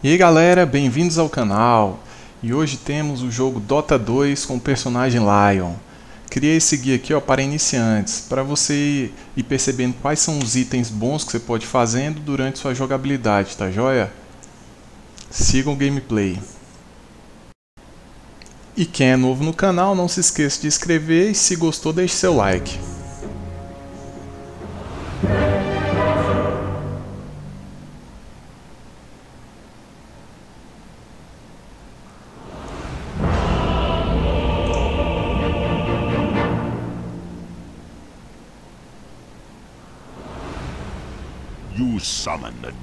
E aí galera, bem-vindos ao canal. E hoje temos o jogo Dota 2 com o personagem Lion. Criei esse guia aqui ó, para iniciantes, para você ir percebendo quais são os itens bons que você pode ir fazendo durante sua jogabilidade, tá joia? Sigam o gameplay. E quem é novo no canal, não se esqueça de inscrever e se gostou deixe seu like.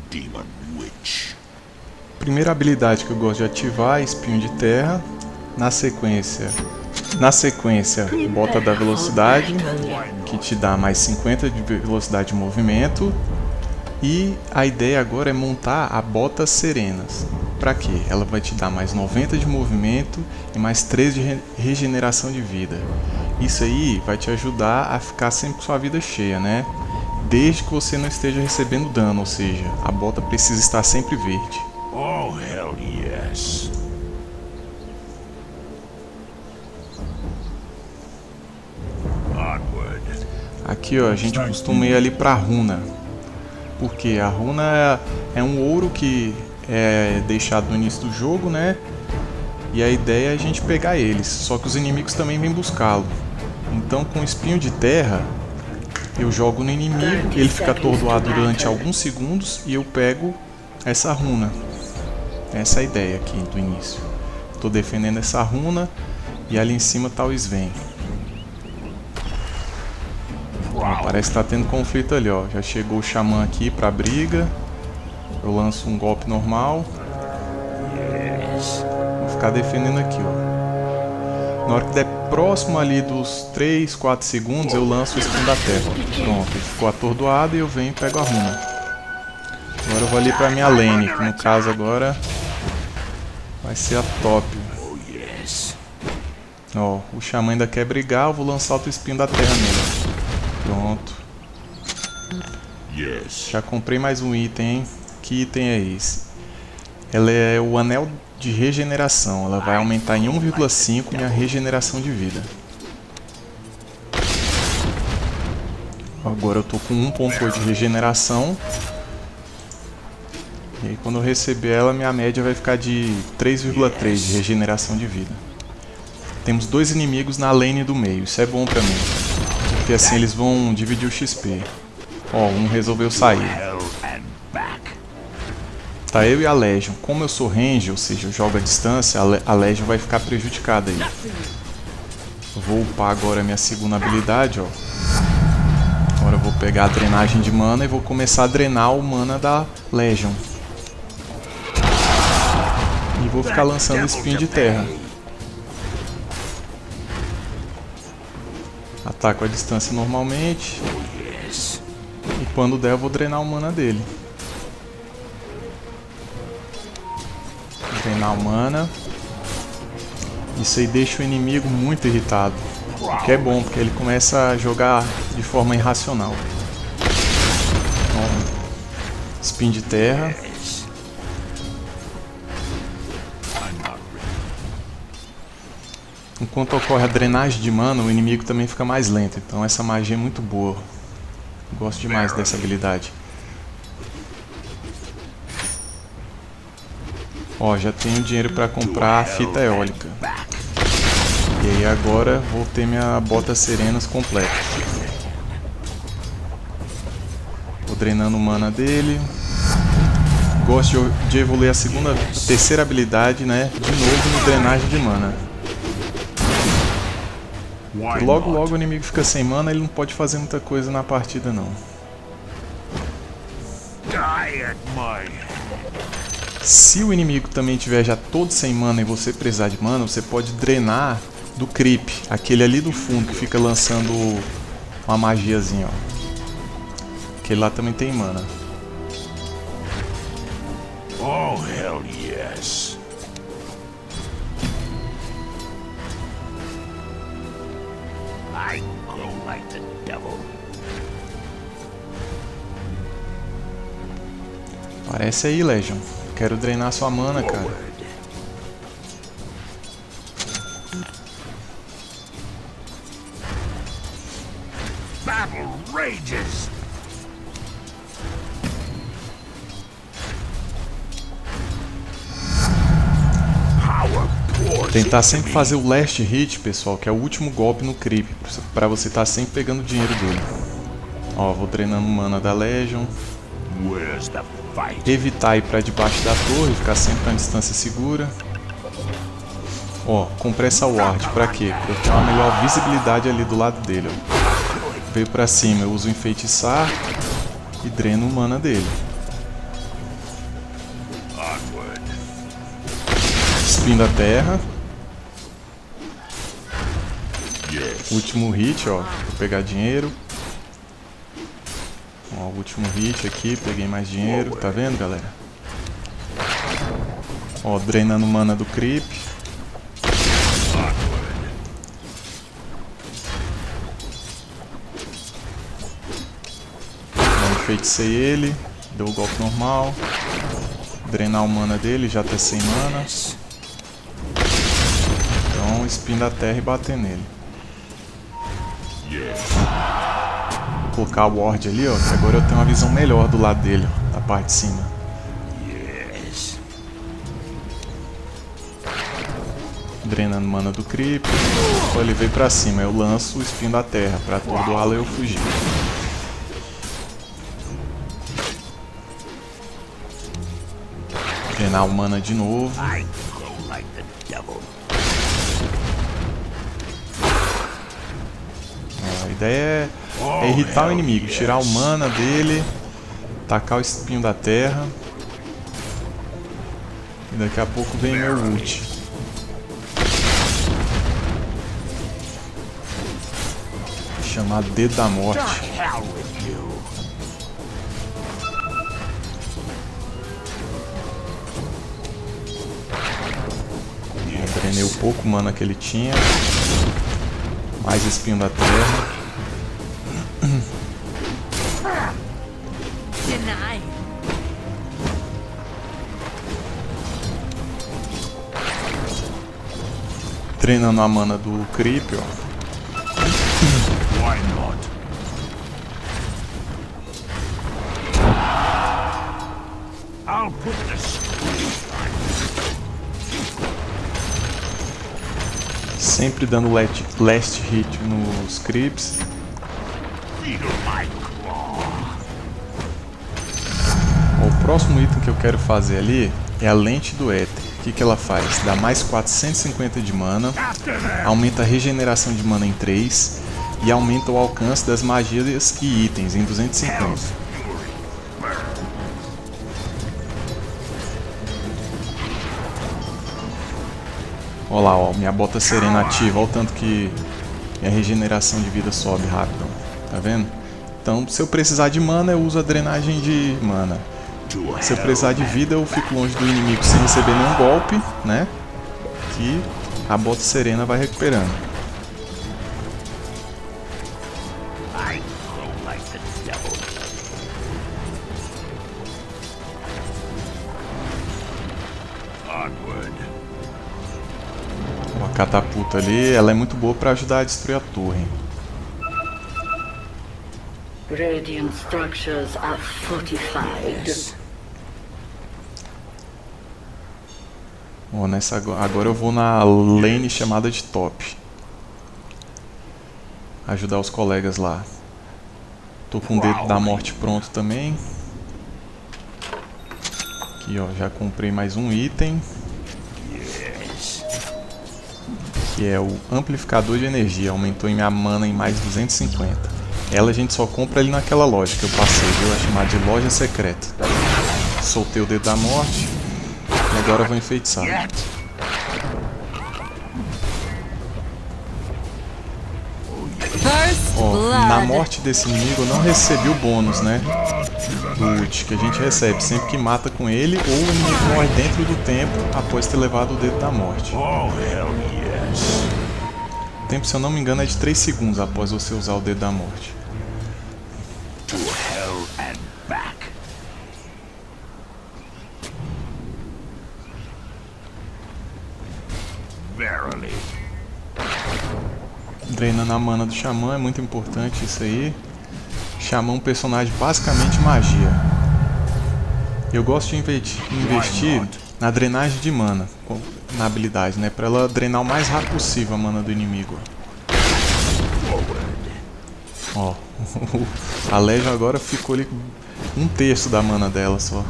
Demon witch. Primeira habilidade que eu gosto de ativar é Espinho de Terra. Na sequência, na sequência, Bota da Velocidade, que te dá mais 50 de velocidade de movimento. E a ideia agora é montar a Bota Serenas. Para quê? Ela vai te dar mais 90 de movimento e mais 3 de re regeneração de vida. Isso aí vai te ajudar a ficar sempre com sua vida cheia, né? Desde que você não esteja recebendo dano, ou seja, a bota precisa estar sempre verde. Oh, hell yes. Aqui ó, a gente costuma ir ali para a runa, porque a runa é um ouro que é deixado no início do jogo, né? E a ideia é a gente pegar eles, só que os inimigos também vêm buscá-lo. Então com o espinho de terra, eu jogo no inimigo, ele fica atordoado durante alguns segundos e eu pego essa runa. Essa é a ideia aqui do início. Estou defendendo essa runa e ali em cima está o Sven. Parece que está tendo conflito ali, ó. Já chegou o xamã aqui para briga. Eu lanço um golpe normal. Vou ficar defendendo aqui, ó. Na hora que der próximo ali dos 3, 4 segundos, eu lanço o spin da terra. Pronto, ele ficou atordoado e eu venho e pego a runa. Agora eu vou ali pra minha lane, que no caso agora vai ser a top. Ó, o xamã ainda quer brigar, eu vou lançar outro espinho da terra nele. Pronto. Já comprei mais um item, hein? Que item é esse? Ela é o anel de regeneração. Ela vai aumentar em 1,5 minha regeneração de vida. Agora eu tô com 1.8 de regeneração. E aí quando eu receber ela, minha média vai ficar de 3,3 de regeneração de vida. Temos dois inimigos na lane do meio, isso é bom pra mim. Porque assim eles vão dividir o XP. Ó, um resolveu sair. Tá eu e a Legion. Como eu sou range, ou seja, eu jogo à distância, a, Le a Legion vai ficar prejudicada aí. Vou upar agora a minha segunda habilidade, ó. Agora eu vou pegar a drenagem de mana e vou começar a drenar o mana da Legion. E vou ficar lançando espinho de terra. Ataco à distância normalmente. E quando der eu vou drenar o mana dele. Drenar mana. Isso aí deixa o inimigo muito irritado. O que é bom, porque ele começa a jogar de forma irracional. Então, spin de terra. Enquanto ocorre a drenagem de mana, o inimigo também fica mais lento. Então essa magia é muito boa. Gosto demais dessa habilidade. Ó, já tenho dinheiro para comprar a fita eólica. E aí agora vou ter minha bota serenas completa. Vou drenando mana dele. Gosto de, evoluir a segunda, a terceira habilidade, né? De novo no drenagem de mana. Logo, logo o inimigo fica sem mana, ele não pode fazer muita coisa na partida não. Die at my Se o inimigo também tiver já todo sem mana e você precisar de mana, você pode drenar do creep, aquele ali do fundo que fica lançando uma magiazinha, ó. Aquele lá também tem mana. Oh, hell yes. I grow like the devil. Parece aí, Legion. Quero drenar sua mana, cara. Tentar sempre fazer o last hit, pessoal, que é o último golpe no creep, pra você estar sempre pegando dinheiro dele. Ó, vou drenando mana da Legion. Evitar ir pra debaixo da torre, ficar sempre na distância segura. Ó, comprei essa ward, pra quê? Pra eu ter uma melhor visibilidade ali do lado dele, ó. Veio pra cima, eu uso enfeitiçar e dreno o mana dele. Spin da terra, último hit, ó, vou pegar dinheiro. Ó, último hit aqui, peguei mais dinheiro, tá vendo, galera? Ó, drenando mana do creep. Ó, enfeiticei ele, deu o golpe normal. Drenar o mana dele, já tá sem mana. Então, spin da terra e bater nele. Yes. Colocar o ward ali, ó, que agora eu tenho uma visão melhor do lado dele, ó, da parte de cima. Drenando mana do creep. Ele veio pra cima, eu lanço o spin da terra pra atordoá-lo e eu fugir. Drenar o mana de novo. Ideia é, é irritar o inimigo, tirar o mana dele, tacar o espinho da terra. E daqui a pouco vem meu ult. Chamado Dedo da Morte. Drenei o pouco mana que ele tinha. Mais espinho da terra. Treinando a mana do creep, ó. Sempre dando last, last hit nos creeps. Ó, O próximo item que eu quero fazer ali é a lente do éter. Que, que ela faz? Dá mais 450 de mana, aumenta a regeneração de mana em 3 e aumenta o alcance das magias e itens em 250. Hell's fury. Burn. Olha lá, ó, minha bota serena ativa, olha o tanto que minha regeneração de vida sobe rápido. Tá vendo? Então, se eu precisar de mana, eu uso a drenagem de mana. Se eu precisar de vida, eu fico longe do inimigo sem receber nenhum golpe, né? Que a bota serena vai recuperando. I grow like the devil. Onward. Ó, A catapulta ali, ela é muito boa pra ajudar a destruir a torre. Radiant structures are fortified. Ó, nessa, ago- agora eu vou na lane chamada de top. Ajudar os colegas lá. Tô com o dedo da morte pronto também. Aqui ó, já comprei mais um item. Que é o amplificador de energia. Aumentou em minha mana em mais 250. Ela a gente só compra ali naquela loja que eu passei, viu? É chamada de loja secreta. Soltei o dedo da morte. E agora eu vou enfeitiçar. Ó, na morte desse inimigo eu não recebi o bônus, né? Do ult, que a gente recebe sempre que mata com ele ou o inimigo morre dentro do tempo após ter levado o dedo da morte. Oh, hell yes. O tempo, se eu não me engano, é de 3 segundos após você usar o dedo da morte. Drenando a mana do Xamã, é muito importante isso aí. Xamã é um personagem basicamente magia. Eu gosto de investi- investir na drenagem de mana, na habilidade, né? Pra ela drenar o mais rápido possível a mana do inimigo. Ó, a Legion agora ficou ali com um terço da mana dela só.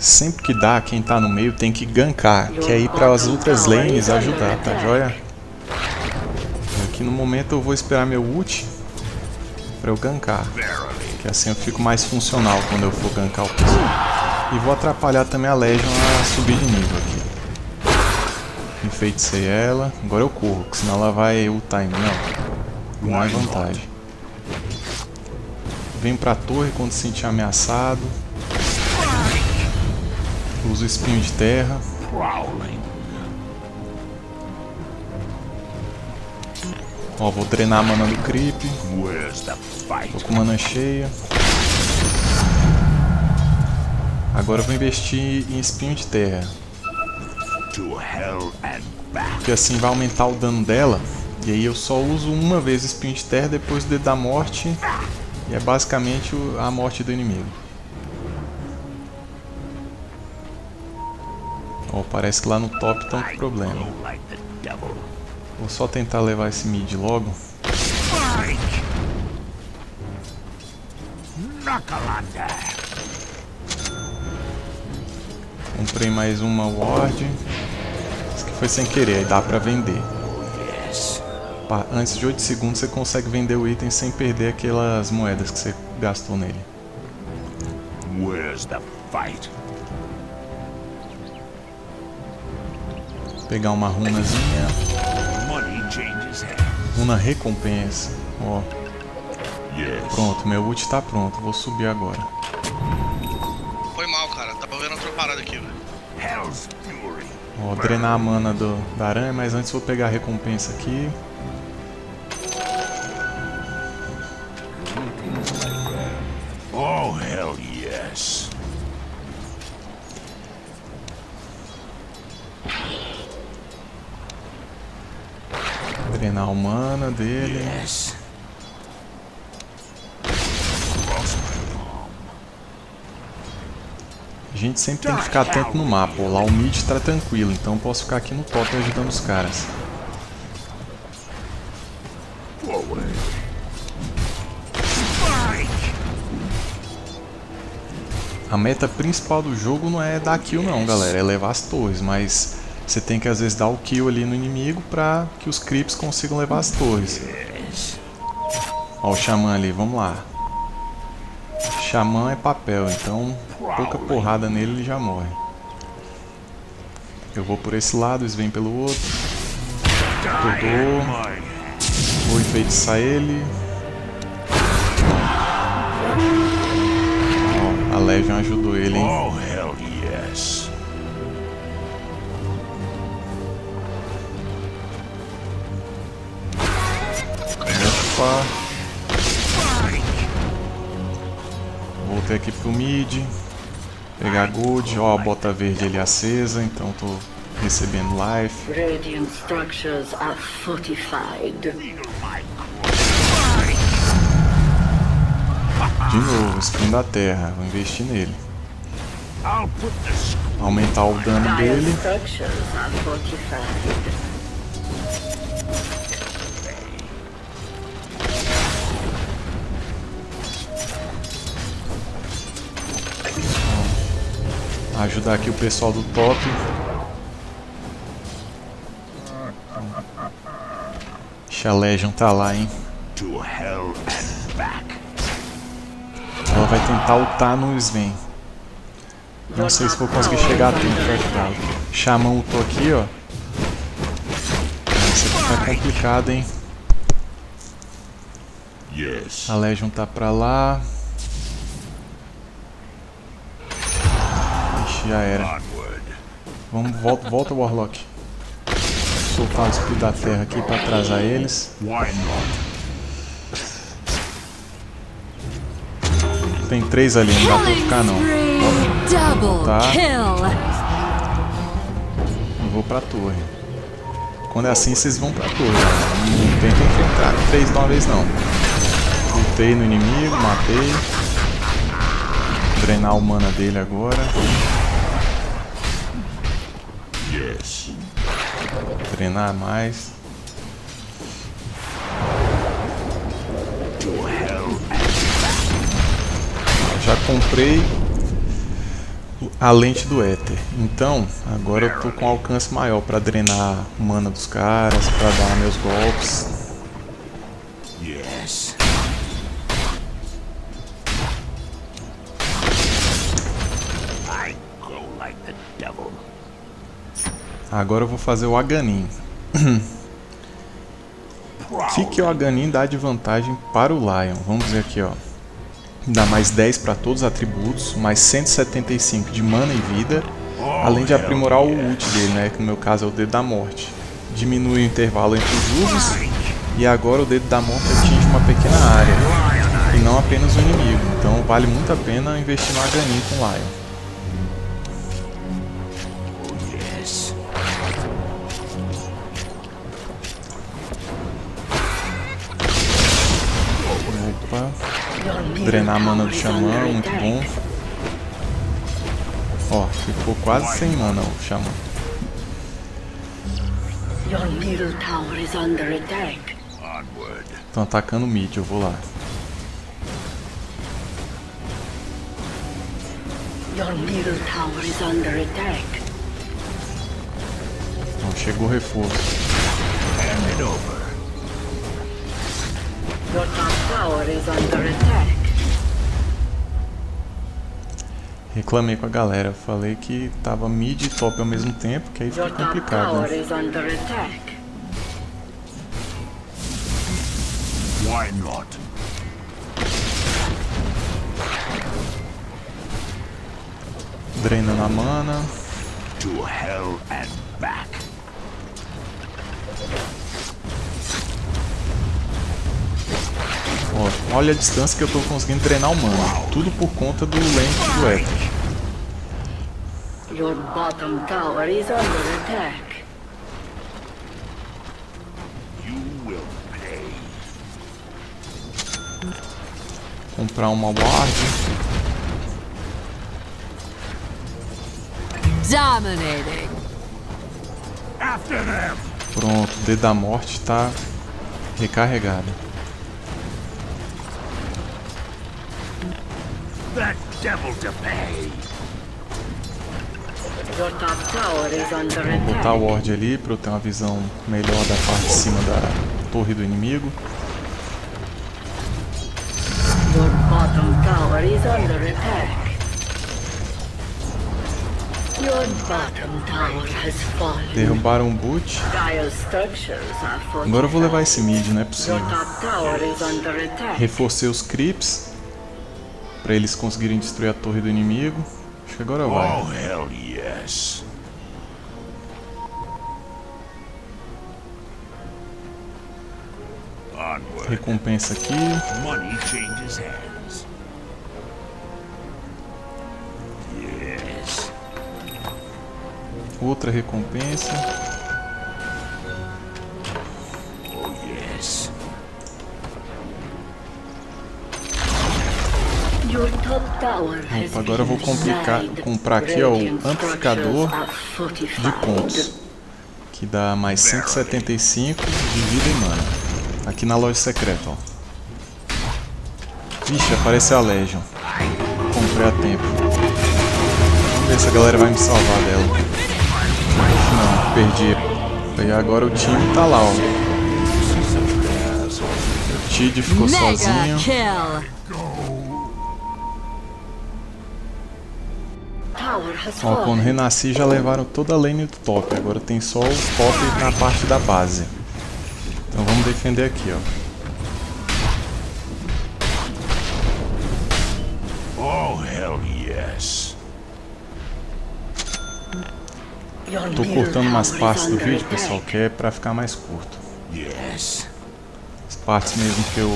Sempre que dá, quem tá no meio tem que gankar, que é ir para as outras lanes ajudar, tá joia? Aqui no momento eu vou esperar meu ult pra eu gankar, que assim eu fico mais funcional quando eu for gankar o pessoal. E vou atrapalhar também a Legion a subir de nível aqui. Enfeitei ela, agora eu corro, que senão ela vai ultar em mim, ó. Não é vantagem. Venho pra torre quando se sentir ameaçado. Uso espinho de terra. Ó, vou drenar a mana do creep. Tô com mana cheia. Agora eu vou investir em espinho de terra. Porque assim vai aumentar o dano dela. E aí eu só uso uma vez espinho de terra depois do dedo da morte. E é basicamente a morte do inimigo. Ó, parece que lá no top tá com problema. Vou só tentar levar esse mid logo. Comprei mais uma ward. Isso aqui foi sem querer, dá pra vender. Antes de 8 segundos você consegue vender o item sem perder aquelas moedas que você gastou nele. Where's the fight? Pegar uma runazinha. Runa recompensa. Ó, pronto, meu ult tá pronto. Vou subir agora. Foi mal, cara. Tava vendo outra parada aqui, velho. Ó, drenar a mana do, da aranha, mas antes vou pegar a recompensa aqui. Sempre tem que ficar atento no mapa. Lá o mid tá tranquilo, então eu posso ficar aqui no top ajudando os caras. A meta principal do jogo não é dar kill não, galera, é levar as torres, mas você tem que às vezes dar o kill ali no inimigo pra que os creeps consigam levar as torres. Ó o xamã ali, vamos lá. Xamã é papel, então pouca porrada nele ele já morre. Eu vou por esse lado, eles vêm pelo outro. My Vou enfeitiçar ele. Ó, a Legion ajudou ele, hein? Aqui pro mid. Pegar gold. Ó, a bota verde ali acesa, então tô recebendo life. Radiant structures are fortified. De novo, spin da terra. Vou investir nele. Aumentar o dano dele. Ajudar aqui o pessoal do top. Ixi, a Legion tá lá, hein? Ela vai tentar ultar no Sven. Não sei se vou conseguir chegar a tempo pra. Xamã ultou aqui, ó. Isso aqui tá complicado, hein? A Legion tá pra lá. Já era. Vamos, volta, volta Warlock. Soltar o espírito da terra aqui pra atrasar eles. Tem três ali, não dá pra ficar não. Tá. Eu vou pra torre. Quando é assim, vocês vão pra torre. Não tenta enfrentar três de uma vez não. Lutei no inimigo, matei. Drenar a mana dele agora. Yes. Drenar mais. Já comprei a lente do éter. Então, agora eu tô com alcance maior pra drenar mana dos caras, pra dar meus golpes. Agora eu vou fazer o Aganin. O que, o Aganin dá de vantagem para o Lion? Vamos ver aqui, ó. Dá mais 10 para todos os atributos, mais 175 de mana e vida, além de aprimorar o ult dele, né? Que no meu caso é o Dedo da Morte. Diminui o intervalo entre os usos e agora o Dedo da Morte atinge uma pequena área e não apenas o inimigo. Então vale muito a pena investir no Aganin com o Lion. Drenar a mana do Xamã, muito bom. Ó, ficou quase sem mana o Xamã. Your middle tower is under attack. Onward. Estão atacando o mid, eu vou lá. Então, chegou o reforço. Your top tower is under attack. Reclamei com a galera, falei que tava mid e top ao mesmo tempo, que aí fica complicado. Né? Why not? Drenando a mana. To hell and back. Ó, olha a distância que eu tô conseguindo drenar o mana. Tudo por conta do lente do Ether. Your bottom tower is under attack. You will pay. Comprar uma ward. Dominating. After them. Pronto, o dedo da morte tá recarregado. That devil to pay. Your top tower is under Vou botar o ward ali pra eu ter uma visão melhor da parte de cima da torre do inimigo. Your bottom tower is under attack. Your bottom tower has fallen. Derrubaram o boot. Agora eu vou levar esse mid, não é Your possível. top tower is under attack. Reforcei os creeps pra eles conseguirem destruir a torre do inimigo. Acho que agora vai. Oh, hell yes. Recompensa aqui. Money changes hands. Yes. Outra recompensa. Opa, agora eu vou complicar- comprar aqui, ó, o amplificador de pontos. Que dá mais 175 de vida e mana. Aqui na loja secreta, ó. Vixe, apareceu a Legion. Comprei a tempo. Vamos ver se a galera vai me salvar dela. Não, perdi. E agora o time tá lá, ó. O Tid ficou sozinho. Ó, quando renasci já levaram toda a lane do top, agora tem só o top na parte da base. Então vamos defender aqui, ó. Oh, tô cortando umas partes do vídeo, pessoal, que é pra ficar mais curto. As partes mesmo que eu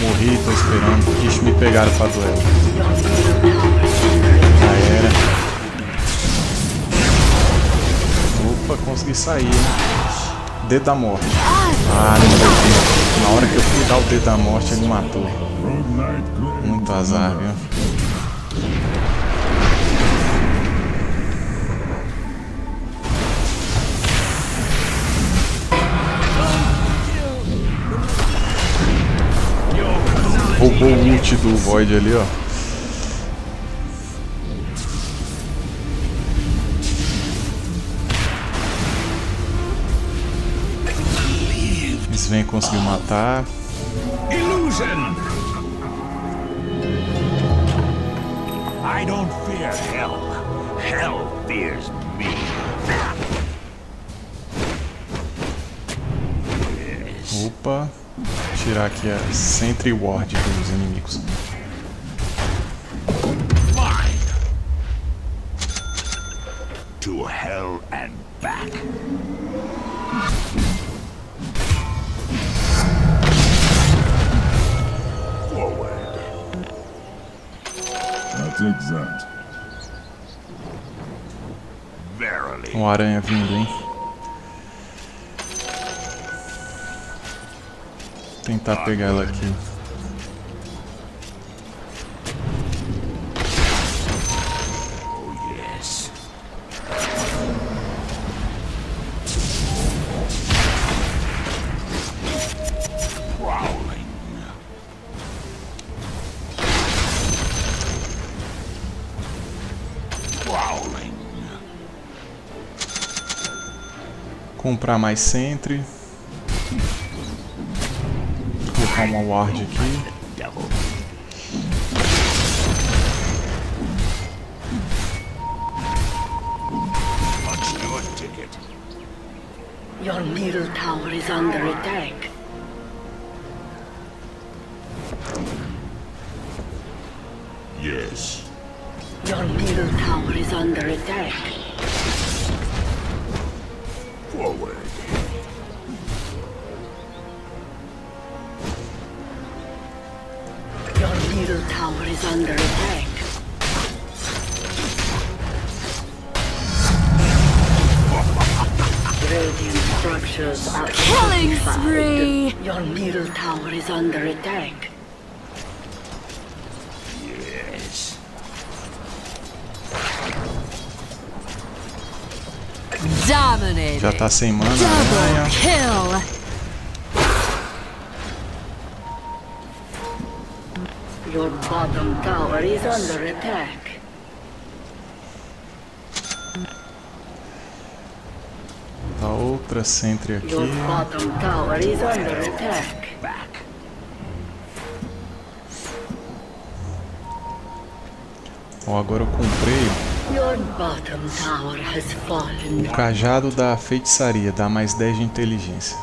morri, tô esperando, que me pegaram pra duelo. Opa, consegui sair, hein? Dedo da morte. Ah, deu tempo. Na hora que eu fui dar o dedo da morte, ele matou. Muito azar, viu? Roubou o ult do Void ali, ó. Sven conseguiu matar. Illusion! I don't fear hell. Hell fears me. Opa. Tirar aqui a Sentry Ward dos inimigos. Um aranha vindo, hein? Tentar pegar ela aqui. Comprar mais Sentry. Colocar uma Ward aqui. Your middle tower is under attack. Yes. Your middle tower is under attack. Tower is under attack. Yes. Dominating. Já tá sem mana, Double aranha. kill. Your bottom tower is under attack. Tá outra Sentry aqui. Ó, agora eu comprei o cajado da feitiçaria, dá mais 10 de inteligência.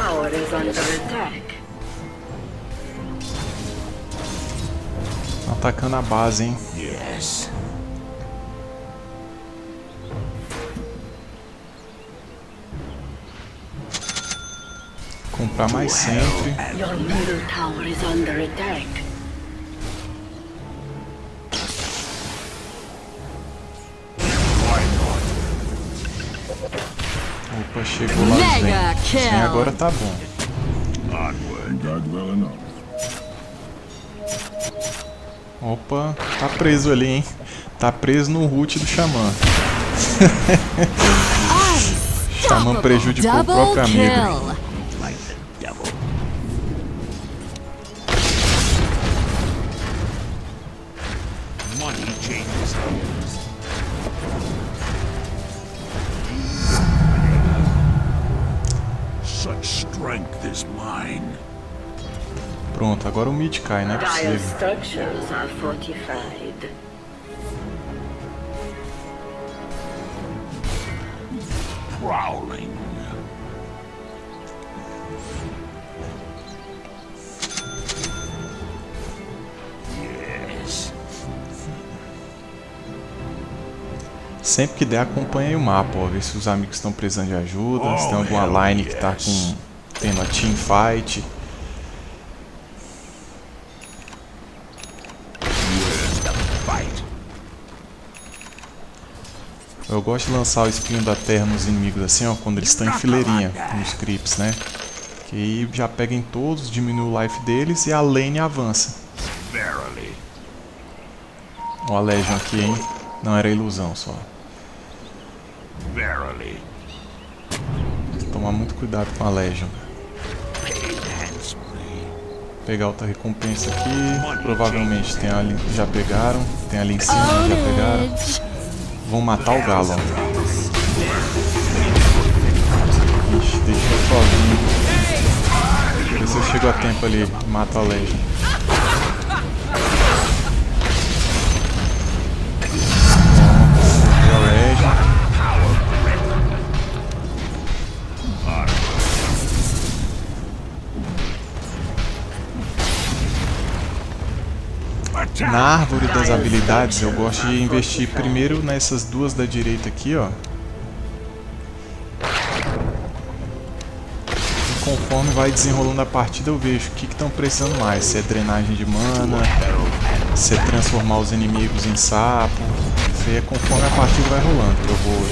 Tower is under attack. Atacando a base, hein? Yes. Comprar mais Sentry. Your middle tower is under attack. Chegou lá Mega kill. Agora tá bom. Opa, tá preso ali, hein? Tá preso no root do Xamã. Xamã prejudicou o próprio amigo. Mid cai, não é possível. Prowling. Sempre que der, acompanha aí o mapa, ó, ver se os amigos estão precisando de ajuda, se tem alguma line que tá com tendo a team. Fight. Eu gosto de lançar o espinho da terra nos inimigos assim, ó, quando eles estão em fileirinha, nos creeps, né? Que aí já pega em todos, diminui o life deles e a lane avança. Ó a Legion aqui, hein? Não era ilusão só. Verily. Tomar muito cuidado com a Legion. Pegar outra recompensa aqui. Provavelmente tem ali. Já pegaram. Tem ali em cima, já pegaram. Vão matar o galo. Ixi, deixa eu sozinho. Ver se eu chego a tempo ali mato a Legion. Na árvore das habilidades eu gosto de investir primeiro nessas duas da direita aqui, ó. E conforme vai desenrolando a partida eu vejo o que estão precisando mais. Se é drenagem de mana, se é transformar os inimigos em sapo. Isso aí é conforme a partida vai rolando que eu vou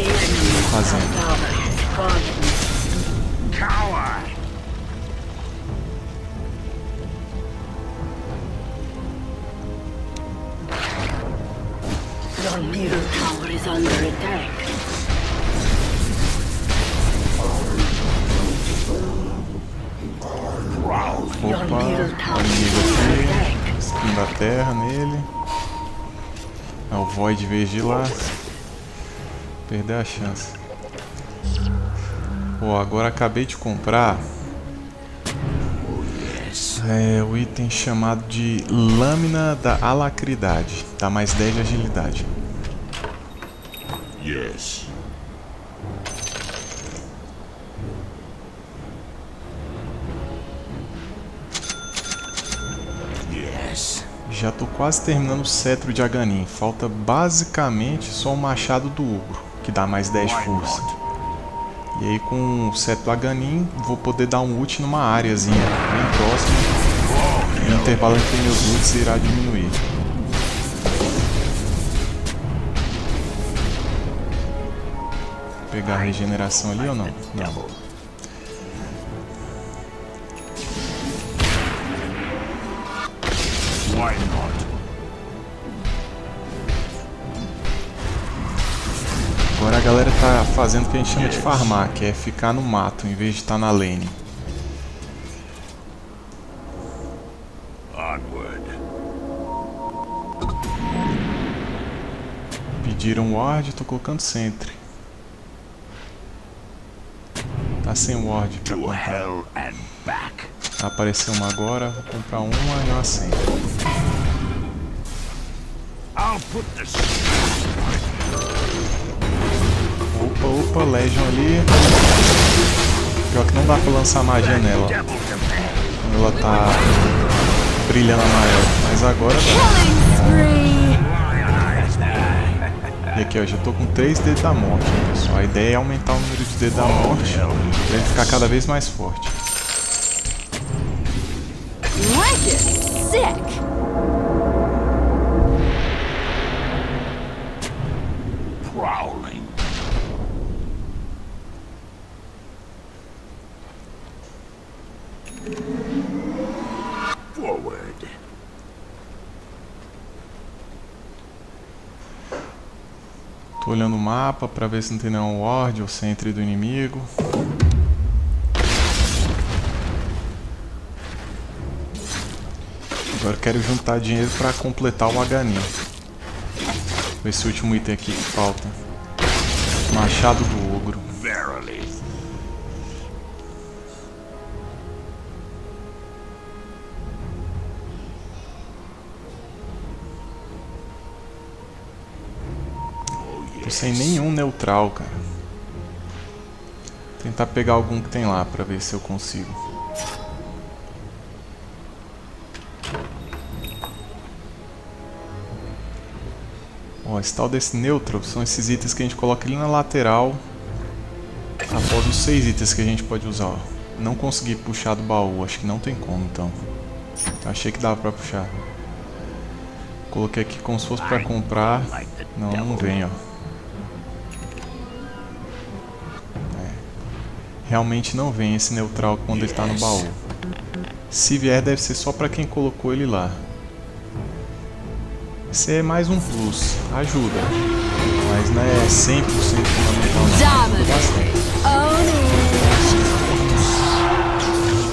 fazendo. Your middle under attack. Opa, o attack. Spin da terra nele. É o Void vigilar. Perder a chance. Pô, agora acabei de comprar é, o item chamado de Lâmina da Alacridade. Dá mais 10 de agilidade. Yes. Yes. Já tô quase terminando o cetro de Aganin. Falta basicamente só o machado do Ugro, que dá mais 10 força. E aí com o cetro Aganin vou poder dar um ult numa áreazinha bem próxima. E o intervalo entre meus ults irá diminuir. Pegar a regeneração ali ou não? Não. Why not? Agora a galera tá fazendo o que a gente chama de farmar, que é ficar no mato em vez de estar na lane. Onward. Pediram ward, tô colocando sentry. Sem ward and back. Apareceu uma agora, vou comprar uma e uma this. Opa, opa, Legion ali. Pior que não dá pra lançar magia nela, quando ela tá brilhando amarelo. Mas agora dá. E aqui ó, já tô com 3 dedos da morte. A ideia é aumentar o número de dedos da morte pra ele ficar cada vez mais forte. Wicked sick. Prowling. Forward. Tô olhando o mapa pra ver se não tem nenhum ward ou sentry do inimigo. Agora quero juntar dinheiro pra completar o Hnin. Esse último item aqui que falta. Machado do Tô sem nenhum neutral, cara. Tentar pegar algum que tem lá pra ver se eu consigo. Ó, esse tal desse neutro são esses itens que a gente coloca ali na lateral após os seis itens que a gente pode usar. Ó. Não consegui puxar do baú, acho que não tem como então. Achei que dava pra puxar. Coloquei aqui como se fosse pra comprar. Não, não vem, ó. Realmente não vem esse neutral quando ele tá no baú. Se vier, deve ser só pra quem colocou ele lá. Esse é mais um plus, ajuda. Mas não é 100% fundamental não. Ajuda bastante.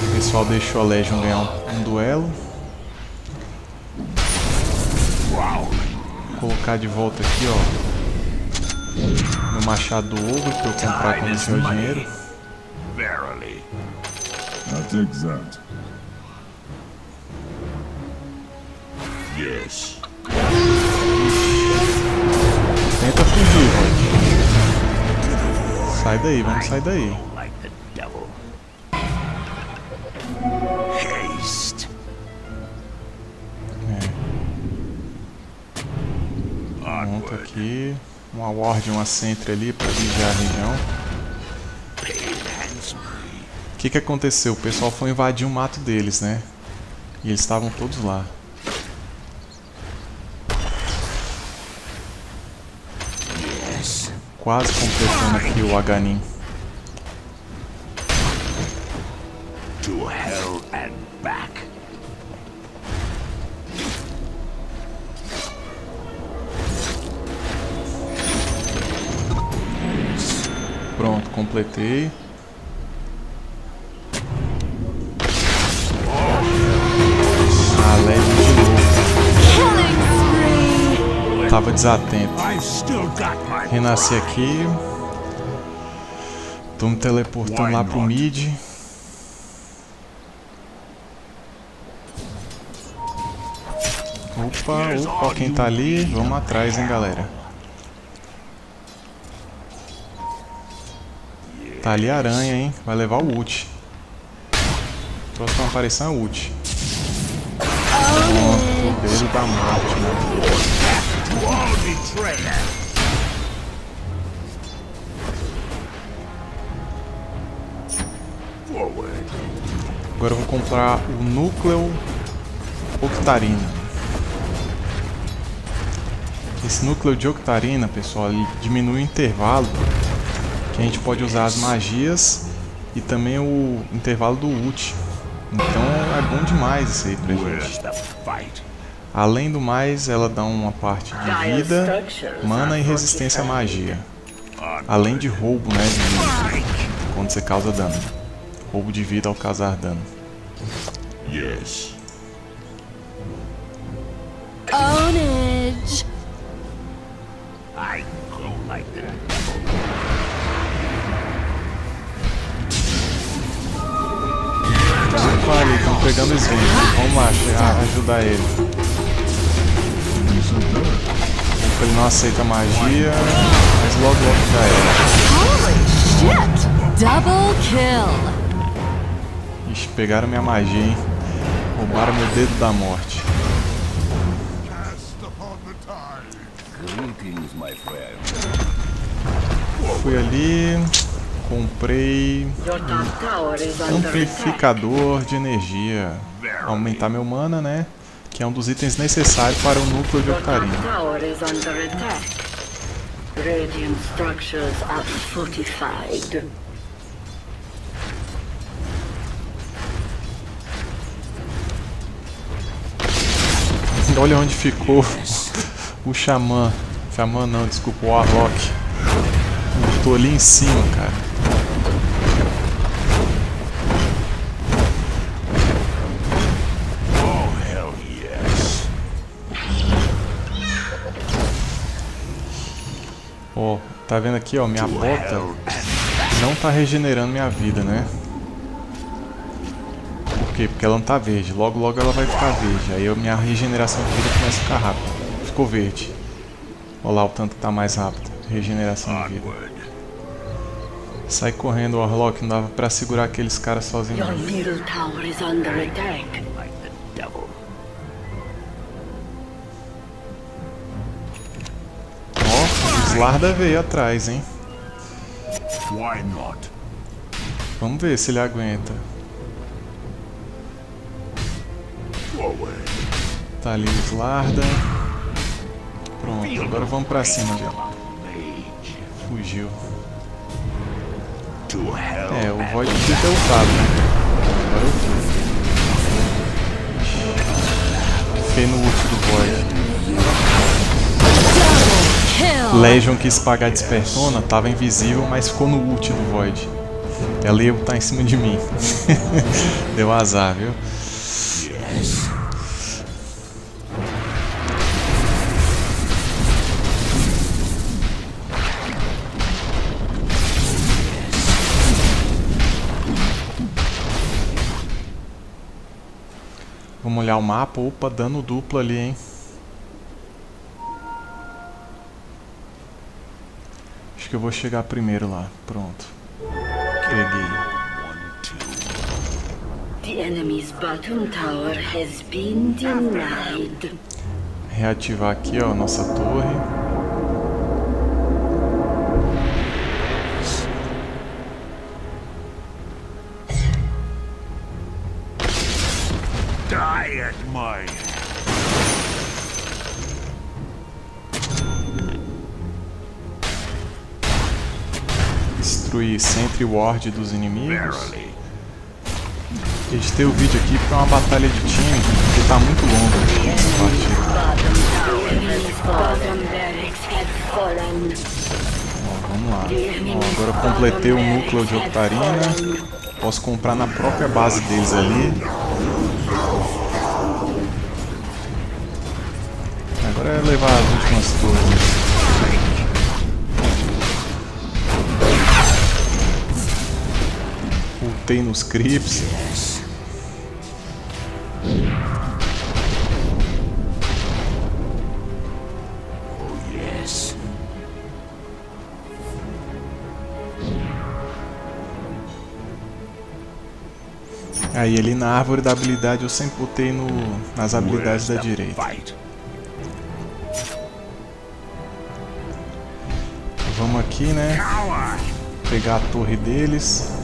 O pessoal deixou a Legion ganhar um, um duelo. Vou colocar de volta aqui, ó. Meu machado do ogro pra eu comprar quando tiver o dinheiro. Verily. I'll take that. Yes. Tenta fugir. Sai daí, vamos sair daí. Like the devil. Haste. Pronto aqui. Uma ward e uma sentry ali pra vigiar a região. Que que aconteceu? O pessoal foi invadir o mato deles, né? E eles estavam todos lá. Quase completando aqui o Hnin. To hell and back. Pronto, completei. Killing spree. Tava desatento. Renasci aqui. Tô me teleportando lá pro mid. Opa, opa, quem tá ali? Vamos atrás, hein, galera. Tá ali a aranha, hein? Vai levar o ult. Próxima aparição é o ult. Pronto, beijo da morte, né? Betrayer. Agora eu vou comprar o núcleo octarina. Esse núcleo de octarina, pessoal, ele diminui o intervalo que a gente pode usar as magias e também o intervalo do ult. Então é bom demais isso aí pra gente. Além do mais, ela dá uma parte de vida, mana e resistência à magia. Além de roubo, né, de quando você causa dano. Roubo de vida ao causar dano. Yes. Ownage. I grow like Opa, ali, estão pegando os vivos. Vamos lá, chegar, ajudar ele. Ele não aceita magia, mas logo logo já era. Holy shit. Double kill. Ixi, pegaram minha magia, hein? Roubaram meu dedo da morte. Fui ali, comprei um amplificador de energia. Aumentar meu mana, né? Que é um dos itens necessários para o núcleo de. Radiant structures are fortified. Olha onde ficou o xamã. Xamã não, desculpa, o Warlock. Eu tô ali em cima, cara. Tá vendo aqui, ó, minha bota não tá regenerando minha vida, né? Por quê? Porque ela não tá verde. Logo, logo ela vai ficar verde. Aí minha regeneração de vida começa a ficar rápida. Ficou verde. Olha lá o tanto que tá mais rápido. Regeneração de vida. Sai correndo, Warlock. Não dava pra segurar aqueles caras sozinho. Slarda veio atrás, hein? Why not? Vamos ver se ele aguenta. Tá ali o Slarda. Pronto, agora vamos pra cima. Mage. Fugiu. É, o Void ter upado, né? Agora eu fui. Ult do Void. Legion quis pagar despertona, tava invisível, mas ficou no ult do Void. Ela ia tá em cima de mim. Deu azar, viu? Vamos olhar o mapa. Opa, dano duplo ali, hein? Acho que eu vou chegar primeiro lá. Pronto. Peguei. Reativar aqui, ó, nossa torre. Destruir Sentry Ward dos inimigos. Editei o vídeo aqui porque é uma batalha de time que tá muito longa essa partida. Vamos lá. Ó, agora completei o núcleo de Octarina. Posso comprar na própria base deles ali. Agora é levar as últimas torres. Ultei nos creeps. Aí ali na árvore da habilidade eu sempre botei no, nas habilidades da direita. Vamos aqui, né? Pegar a torre deles.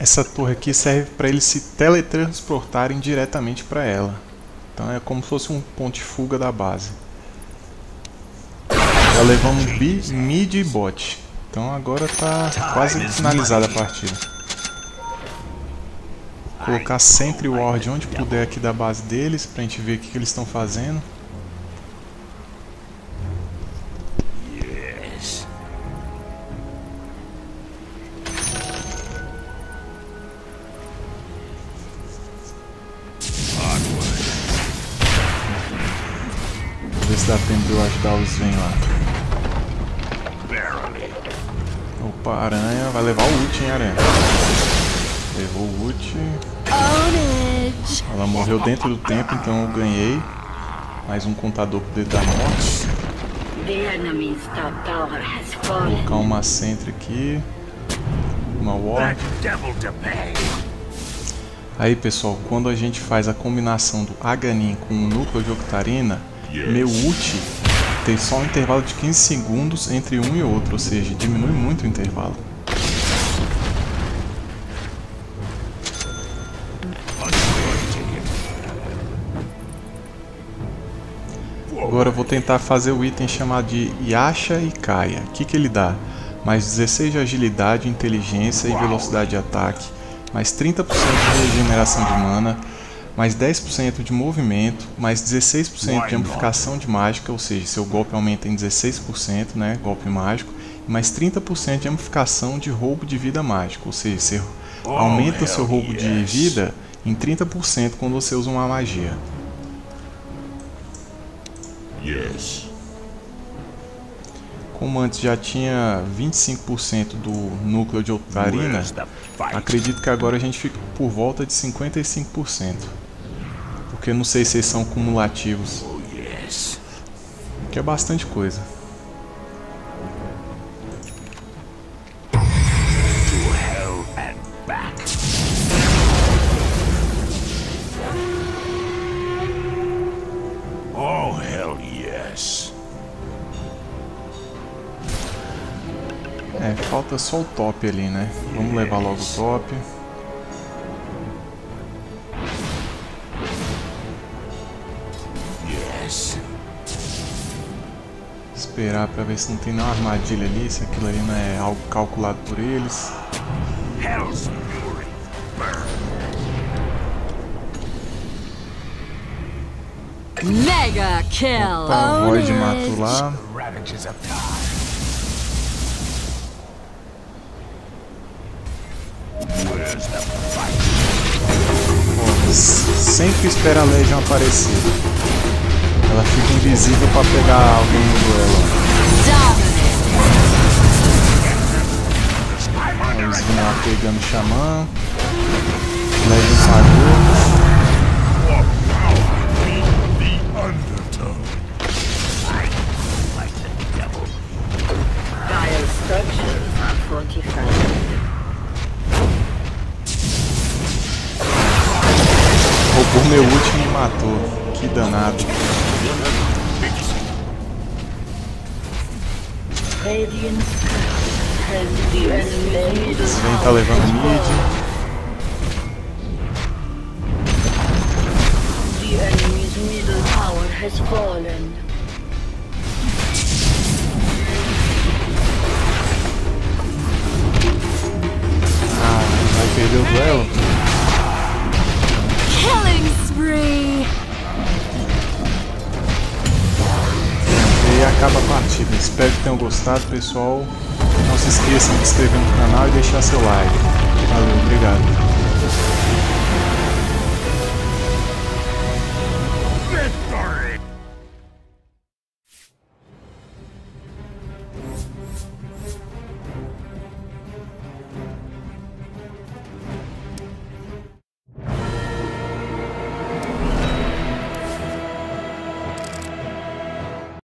Essa torre aqui serve para eles se teletransportarem diretamente para ela. Então é como se fosse um ponto de fuga da base. Já levamos bi, mid e bot. Então agora tá quase finalizada a partida. Colocar Sentry Ward onde puder aqui da base deles pra gente ver o que, que eles estão fazendo. Se dá tempo de eu ajudar os Zen lá. Opa, aranha vai levar o ult, hein, aranha. Levou o ult. Ela morreu dentro do tempo, então eu ganhei. Mais um contador pro dedo da morte. Colocar uma sentry aqui. Uma ward. Aí pessoal, quando a gente faz a combinação do Aganin com o núcleo de Octarina. Meu ult tem só um intervalo de 15 segundos entre um e outro, ou seja, diminui muito o intervalo. Agora eu vou tentar fazer o item chamado de Yasha e Kaya. O que, que ele dá? mais 16 de agilidade, inteligência e velocidade de ataque, mais 30% de regeneração de mana, mais 10% de movimento, mais 16% de amplificação de mágica, ou seja, seu golpe aumenta em 16%, né, golpe mágico, e mais 30% de amplificação de roubo de vida mágico, ou seja, você aumenta seu roubo de vida em 30% quando você usa uma magia. Yes. Como antes já tinha 25% do núcleo de fight? acredito que agora a gente fica por volta de 55%. Porque eu não sei se eles são cumulativos, Oh, que é bastante coisa. É, falta só o top ali, né? Vamos levar logo o top. Esperar pra ver se não tem nenhuma armadilha ali, se aquilo ali não é algo calculado por eles. Hell's fury. Mega kill. Tá, o Void matou lá. Pô, sempre espera a Legion aparecer. Ela fica invisível pra pegar alguém no duelo. Vão lá pegando o Xamã. Legion pagou. Undertow. Pessoal.